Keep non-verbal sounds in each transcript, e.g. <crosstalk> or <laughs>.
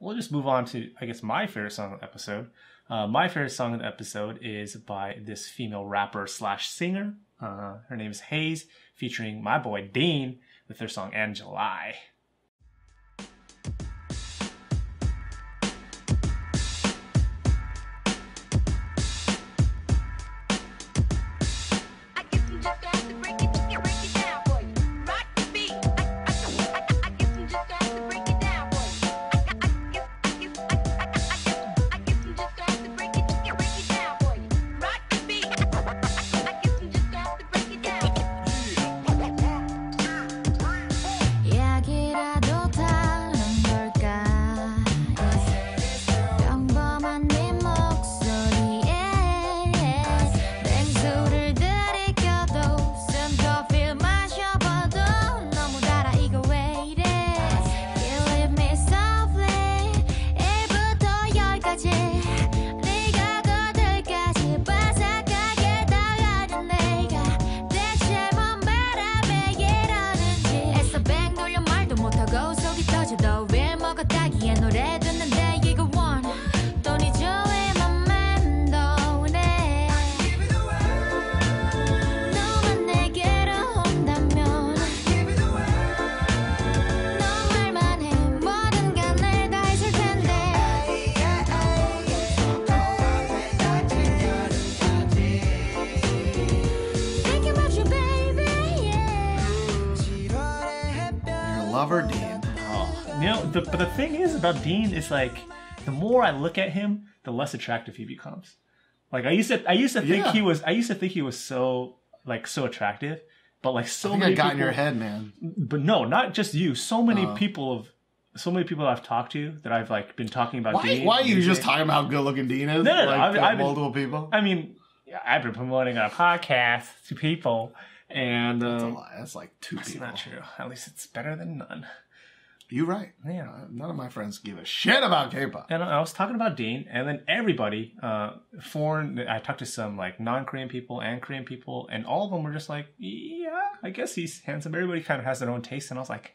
we'll just move on to, I guess, my favorite song of the episode. Uh, my favorite song of the episode is by this female rapper slash singer. Uh, her name is Heize, featuring my boy Dean with their song And July. I the, but the thing is about Dean is like, the more I look at him, the less attractive he becomes. Like I used to, I used to think Yeah. he was, I used to think he was so like so attractive, but like so I think many I got in your head, man. But no, not just you. So many Oh. people have, so many people I've talked to that I've like been talking about. Why, Dean. why are you just talking about how good looking Dean is? No, no, no, Like, I've- I've been- multiple people? I mean, I've been promoting a podcast to people, and That's a um, lie. That's like two that's people. not true. At least it's better than none. You're right. Yeah. Uh, None of my friends give a shit about K-pop. And I was talking about Dean, and then everybody, uh, foreign, I talked to some like non-Korean people and Korean people, and all of them were just like, "Yeah, I guess he's handsome." Everybody kind of has their own taste, and I was like,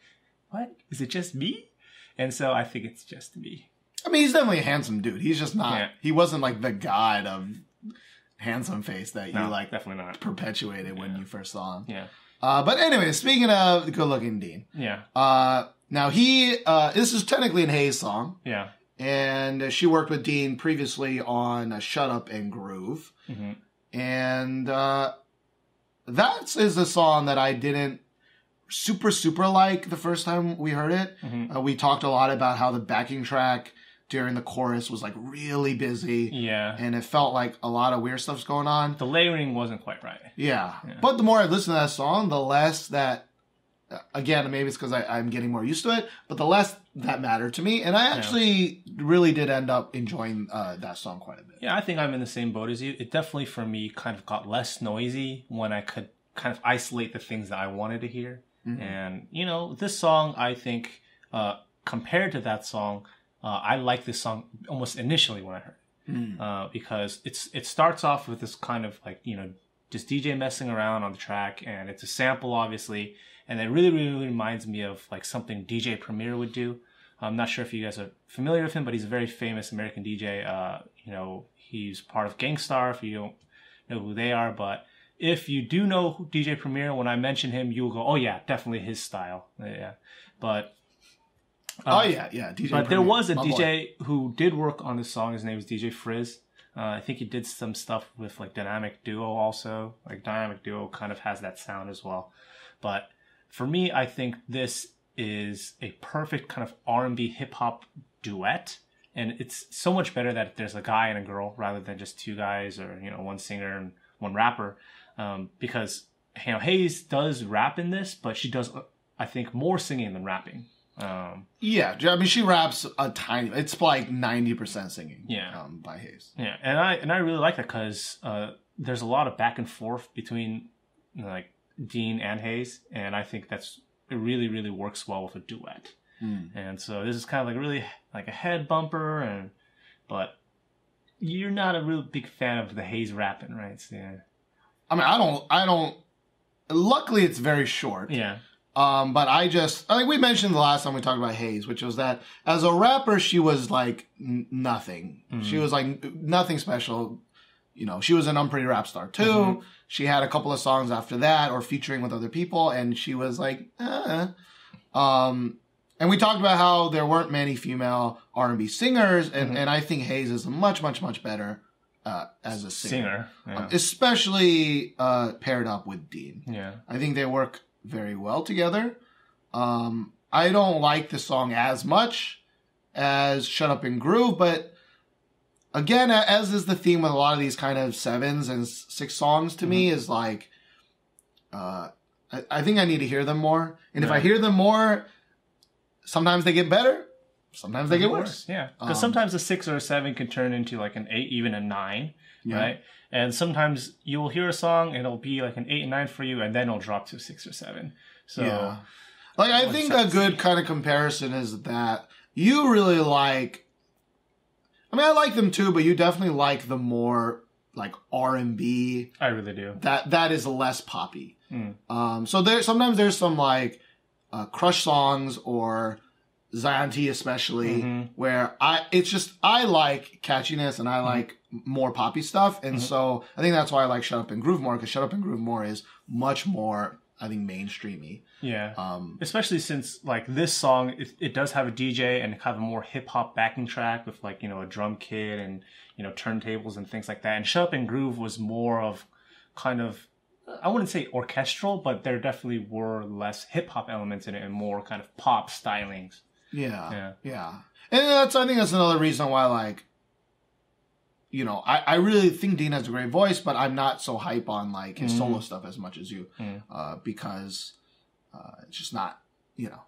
"What? Is it just me?" And so I think it's just me. I mean, he's definitely a handsome dude. He's just not. Yeah. He wasn't like the god of handsome face that you like definitely not. perpetuated when you first saw him. Yeah, Uh, but anyway, speaking of good looking Dean, yeah, uh, now he uh, this is technically an Heize song, yeah. and she worked with Dean previously on uh, Shut Up and Groove, hmm and uh, that is a song that I didn't super super like the first time we heard it. hmm Uh, we talked a lot about how the backing track during the chorus was like really busy, Yeah, and it felt like a lot of weird stuff's going on. the layering wasn't quite right. Yeah. Yeah. But the more I listened to that song, the less that, uh, again, maybe it's because I'm getting more used to it, but the less that mattered to me. And I actually really did end up enjoying uh, that song quite a bit. Yeah, I think I'm in the same boat as you. It definitely for me kind of got less noisy when I could kind of isolate the things that I wanted to hear. Mhm. And you know, this song I think uh, compared to that song, uh, I like this song almost initially when I heard it Mm. uh, because it's it starts off with this kind of like you know just DJ messing around on the track, and it's a sample obviously, and it really really reminds me of like something DJ Premier would do. I'm not sure if you guys are familiar with him, but he's a very famous American DJ. Uh, you know, he's part of Gang Starr. If you don't know who they are, but if you do know DJ Premier, when I mention him, you'll go, "Oh yeah, definitely his style." Yeah, but oh, yeah, yeah. DJ but there was a my boy. DJ who did work on this song. His name was DJ Friz. Uh, I think he did some stuff with like Dynamic Duo also. Like Dynamic Duo kind of has that sound as well. But for me, I think this is a perfect kind of R&B hip hop duet. And it's so much better that there's a guy and a girl rather than just two guys or, you know, one singer and one rapper. Um, because, you know, Heize does rap in this, but she does, uh, I think, more singing than rapping. Um, Yeah, I mean, she raps a tiny. It's like ninety percent singing. Yeah. um, by Heize. Yeah, and I and I really like that because uh, there's a lot of back and forth between like Dean and Heize, and I think that's it really really works well with a duet. Mm. And so this is kind of like really like a head bumper, and but you're not a real big fan of the Heize rapping, right? Yeah, I mean, I don't, I don't. Luckily, it's very short. yeah, Um, but I just, I think we mentioned the last time we talked about Heize, which was that as a rapper, she was like n- nothing. She was like nothing special. You know, she was an unpretty rap star too. She had a couple of songs after that or featuring with other people, and she was like, eh. Um, and we talked about how there weren't many female R&B singers, and, and I think Heize is much, much, much better uh, as a singer, Singer. Um, especially uh, paired up with Dean. yeah. I think they work very well together. Um, I don't like the song as much as "Shut Up and Groove," but again, as is the theme with a lot of these kind of sevens and six songs to me, is like, uh, I, I think I need to hear them more, and if I hear them more, sometimes they get better, sometimes they get worse. Yeah. Because Um, sometimes a six or a seven can turn into like an eight, even a nine, Yeah. right? And sometimes you will hear a song and it'll be like an eight and nine for you, and then it'll drop to a six or seven. So yeah. Like I think a good kind of comparison is that you really like I mean I like them too, but you definitely like the more like R and B I really do. that that is less poppy. Mm. Um so there sometimes there's some like uh, crush songs or T especially Mhm. where I it's just I like catchiness and I like more poppy stuff and so I think that's why I like Shut Up and Groove more because Shut Up and Groove more is much more I think mainstreamy. Yeah. Um Especially since like this song, it, it does have a DJ and kind of a more hip hop backing track with like you know a drum kit and you know turntables and things like that. And Shut Up and Groove was more of kind of I wouldn't say orchestral, but there definitely were less hip hop elements in it and more kind of pop stylings. Yeah. Yeah. Yeah. And that's I think that's another reason why like you know, I, I really think Dean has a great voice, but I'm not so hype on like his Mhm. solo stuff as much as you. Mm. Uh, because uh, it's just not, you know.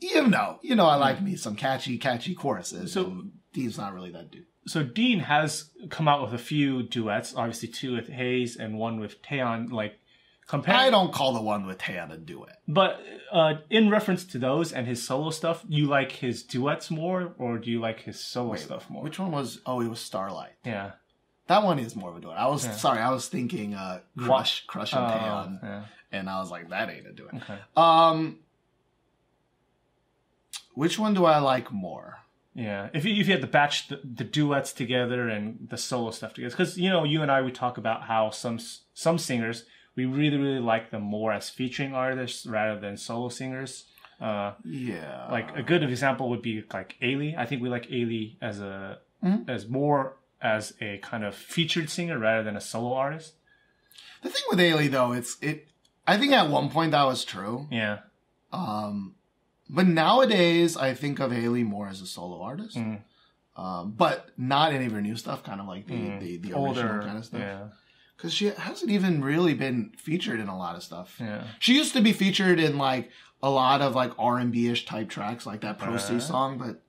You know, you know I like me some catchy, catchy choruses. So- Dean's not really that dude. So Dean has come out with a few duets, obviously two with Heize and one with Taeyeon. Like compared, I don't call the one with Taeyeon a duet. But uh, in reference to those and his solo stuff, you like his duets more, or do you like his solo stuff more? Which one was? Oh, it was Starlight. Yeah. That one is more of a duet. I was Yeah. sorry, I was thinking uh, Crush, Crush and Oh, Taeyeon, yeah. and I was like, that ain't a duet. Okay. Um, which one do I like more? Yeah. If you, if you had to batch the, the duets together and the solo stuff together, because you know you and I we talk about how some some singers we really really like them more as featuring artists rather than solo singers. Uh, Yeah, like a good example would be like Ailee. I think we like Ailee as a Mhm. as more as a kind of featured singer rather than a solo artist. the thing with Ailee though, it's it. I think at one point that was true. Yeah. Um, but nowadays I think of Ailee more as a solo artist. Mm. Um, but not any of her new stuff, kind of like the Mm. the, the Older original kind of stuff. Yeah. Because she hasn't even really been featured in a lot of stuff. Yeah. She used to be featured in like a lot of like R and B ish type tracks, like that Pro C Uh. song, but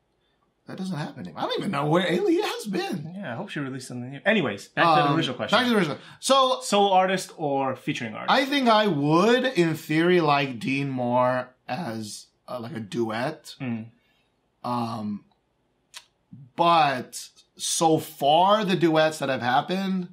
that doesn't happen anymore. I don't even know where Ailee has been. Yeah. I hope she released something new. Anyways, back to the Um, original question. Back to the original. So solo artist or featuring artist? I think I would, in theory, like Dean more as uh, like a duet. Mm. Um, but so far, the duets that have happened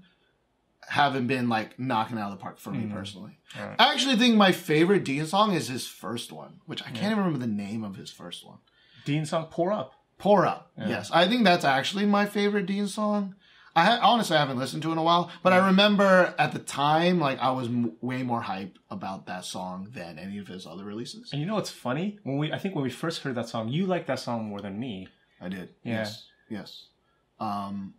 haven't been like knocking out of the park for me Mm. personally. Alright. I actually think my favorite Dean song is his first one, which I can't even remember the name of his first one. Dean song "Pour Up." Pour Up. Yeah. Yes, I think that's actually my favorite Dean song. I ha- honestly I haven't listened to it in a while, but I remember at the time, like I was m- way more hype about that song than any of his other releases. And you know what's funny? When we, I think when we first heard that song, you liked that song more than me. I did. Yeah. Yes. Yes. Um,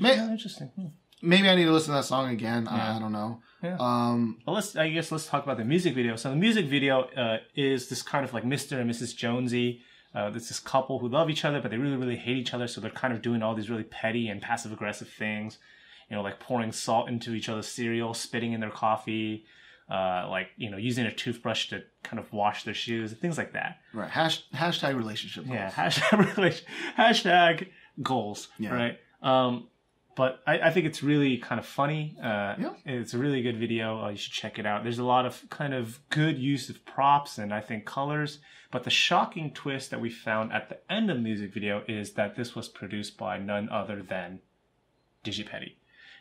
May- interesting. Hmm. Maybe I need to listen to that song again. I, Yeah. I don't know. Yeah. Um, Well, let's. I guess let's talk about the music video. So the music video uh, is this kind of like Mr. and Mrs. Jonesy. Uh, there's this couple who love each other, but they really, really hate each other. So they're kind of doing all these really petty and passive aggressive things. You know, like pouring salt into each other's cereal, spitting in their coffee, uh, like you know, using a toothbrush to kind of wash their shoes, things like that. right. Hash, hashtag relationship. Yeah, goals. <laughs> hashtag relation, hashtag goals. Yeah. Right. Um, but I, I think it's really kind of funny. Uh, Yeah. It's a really good video. Uh, you should check it out. There's a lot of kind of good use of props and I think colors. But the shocking twist that we found at the end of the music video is that this was produced by none other than Digipedi.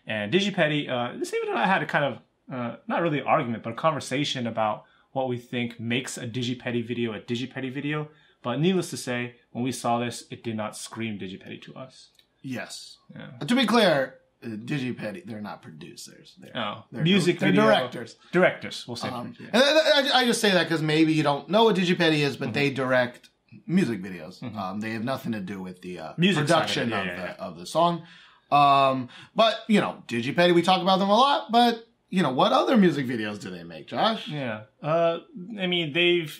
And Digipedi, uh, this even I had a kind of uh, not really argument, but a conversation about what we think makes a Digipedi video a Digipedi video. But needless to say, when we saw this, it did not scream Digipedi to us. Yes. Yeah. To be clear, uh, Digipedi, they're not producers. They're, Oh, they're music they're video directors. Directors, we'll say. Um, yeah. I, I- just say that because maybe you don't know what Digipedi is, but Mm-hmm. they direct music videos. Um, they have nothing to do with the uh, Music production yeah, of, yeah, the, of the song. Um, but you know, Digipedi, we talk about them a lot. But you know, what other music videos do they make, Josh? Yeah. Uh, I mean, they've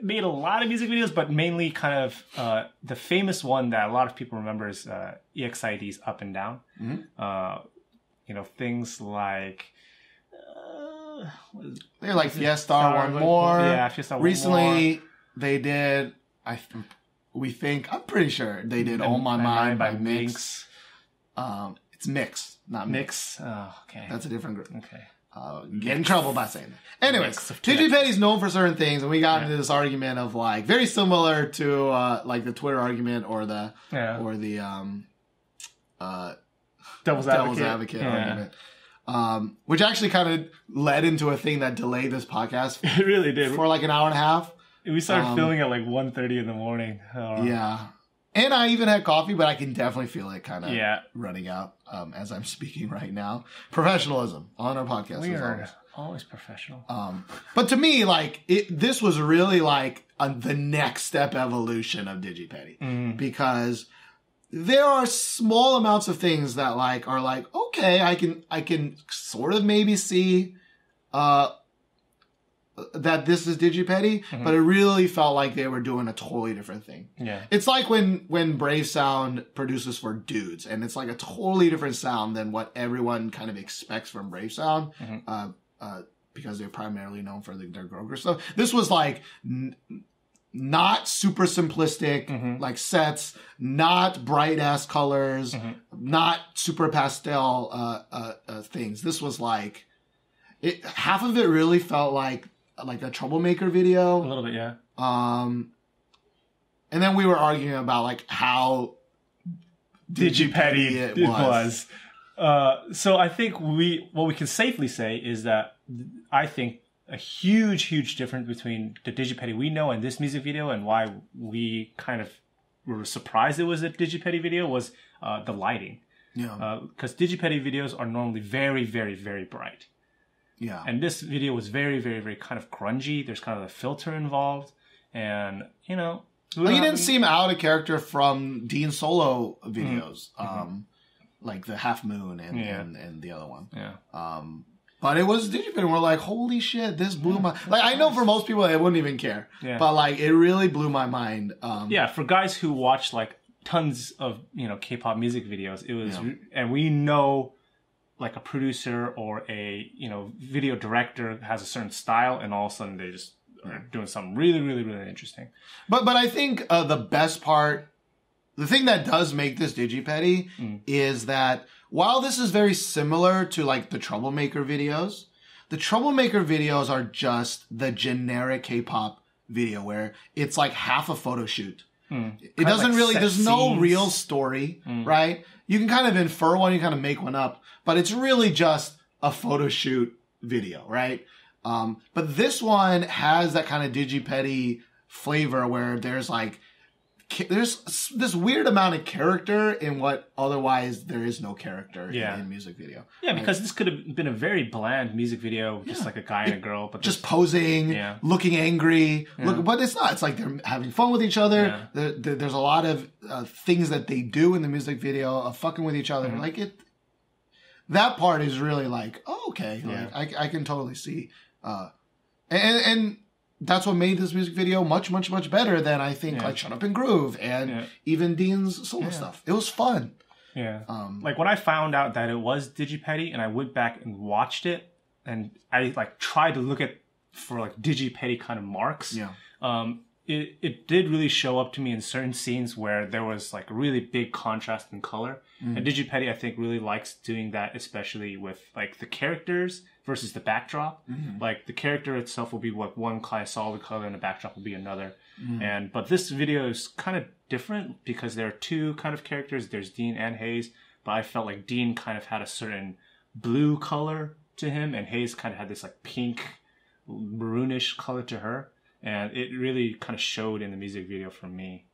made a lot of music videos, but mainly kind of uh, the famous one that a lot of people remember is uh, EXID's Up and Down. Mhm. Uh, you know, things like. Uh, They're like Fiesta, Star One Wars, More. yeah, Fiesta, One Recently, they did. I th- we think I'm pretty sure they did "On My Mind" by Mix. Um, it's Mix, not Mix. Mix. Oh, okay. That's a different group. okay. Uh, get in trouble by saying that. Anyways, Digipedi's known for certain things, and we got Yeah. into this argument of like very similar to uh, like the Twitter argument or the Yeah. or the um, uh, Devil's devil's Advocate. advocate Yeah. argument, um, which actually kind of led into a thing that delayed this podcast <laughs> It really did. for like an hour and a half. we started um, filming at like 1.30 in the morning. Oh, Yeah, I even had coffee, but I can definitely feel it kind of Yeah. running out um, as I'm <laughs> speaking right now. Professionalism on our podcast. We as are always. always professional. Um, but to me, like it, this was really like uh, the next step evolution of Digipedi Mm. because there are small amounts of things that like are like okay, I can I can sort of maybe see uh that this is Digipedi, Mm-hmm. but it really felt like they were doing a totally different thing. Yeah. It's like when when Brave Sound produces for dudes, and it's like a totally different sound than what everyone kind of expects from Brave Sound, Mhm. uh, uh, because they're primarily known for the, their Groger stuff. This was like n- not super simplistic Mhm. like sets, not bright ass colors, Mhm. not super pastel uh, uh, uh, things. This was like it. Half of it really felt like like a troublemaker video. A little bit, yeah. Um, and then we were arguing about like how digipedi it it was. was. Uh, so I think we what we can safely say is that I think a huge, huge difference between the digipedi we know and this music video, and why we kind of were surprised it was a digipedi video was uh, the lighting. Yeah, Because Digipedi videos are normally very, very, very bright, yeah, and this video was very, very, very kind of grungy. There's kind of a filter involved, and you know, Like, he didn't seem out of character from Dean solo videos, Mm-hmm. um, like the Half Moon and, Yeah. and and the other one. Yeah. Um, but it was Digipedi, and we're like, holy shit, this blew my. Like, I know for most people they wouldn't even care, Yeah. but like, it really blew my mind. Um, yeah for guys who watch like tons of you know k-pop music videos it was Yeah. and we know like a producer or a you know video director has a certain style and all of a sudden they just are doing something really really really interesting But but I think uh, the best part, the thing that does make this Digipedi Mm. is that while this is very similar to like the Troublemaker videos, the Troublemaker videos are just the generic K-pop video where it's like half a photo shoot. It. Kind of doesn't like really. There's no real story, Mm. right? You can kind of infer one, you kind of make one up, but it's really just a photo shoot video, right? Um, but this one has that kind of digipedi flavor where there's like there's this weird amount of character in what otherwise there is no character Yeah. in, in music video. yeah because this could have been a very bland music video just Yeah. like a guy and a girl but Just posing, Yeah. looking angry, Yeah. look, but it's not. It's like they're having fun with each other. There, there- there's a lot of uh, things that they do in the music video of fucking with each other. Mhm. Like it, that part is really like, oh, okay, like I, I can totally see, uh, and and that's what made this music video much much much better than I think Yeah. like Shut Up and Groove and Yeah. even Dean's solo Yeah. stuff. It was fun. yeah Um, like when I found out that it was Digipedi and I went back and watched it and I like tried to look at for like Digipedi kind of marks. yeah, Um, it it did really show up to me in certain scenes where there was like a really big contrast in color. Mm. And Digipedi, I think really likes doing that, especially with like the characters versus the backdrop. Mm-hmm. Like the character itself will be like one kind of solid color and the backdrop will be another. Mm. And but this video is kind of different because there are two kind of characters. There's Dean and Heize, but I felt like Dean kind of had a certain blue color to him, and Heize kind of had this like pink, maroonish color to her, and it really kind of showed in the music video for me.